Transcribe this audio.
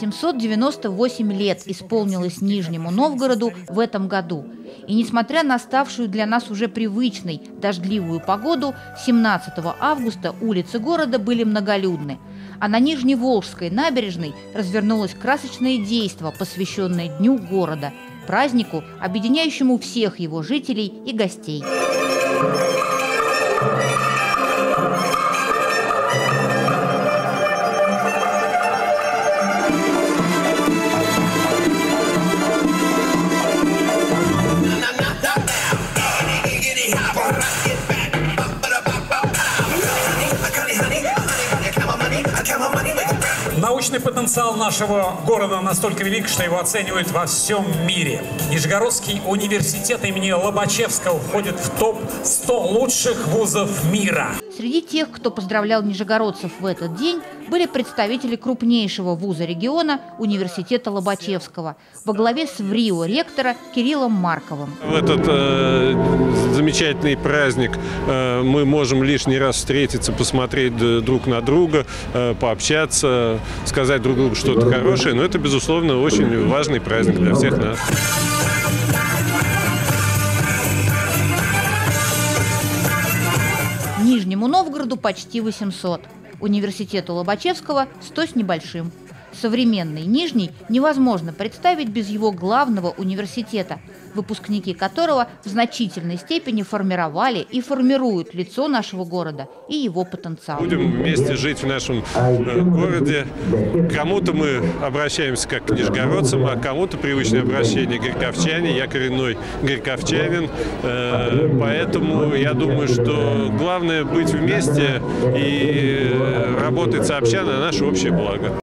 798 лет исполнилось Нижнему Новгороду в этом году. И несмотря на ставшую для нас уже привычной дождливую погоду, 17 августа улицы города были многолюдны. А на Нижневолжской набережной развернулось красочное действо, посвященное Дню города, празднику, объединяющему всех его жителей и гостей. Научный потенциал нашего города настолько велик, что его оценивают во всем мире. Нижегородский университет имени Лобачевского входит в топ-100 лучших вузов мира. Среди тех, кто поздравлял нижегородцев в этот день, были представители крупнейшего вуза региона Университета Лобачевского во главе с ВРИО ректора Кириллом Марковым. В этот э, замечательный праздник э, мы можем лишний раз встретиться, посмотреть друг на друга, э, пообщаться, сказать друг другу что-то хорошее. Но это, безусловно, очень важный праздник для всех нас. Нижнему Новгороду почти 800. Университету Лобачевского 100 с небольшим. Современный Нижний невозможно представить без его главного университета, выпускники которого в значительной степени формировали и формируют лицо нашего города и его потенциал. Будем вместе жить в нашем э, городе. Кому-то мы обращаемся как к нижегородцам, а кому-то привычное обращение горьковчане. Я коренной горьковчанин, э, поэтому я думаю, что главное быть вместе и работать сообща на наше общее благо.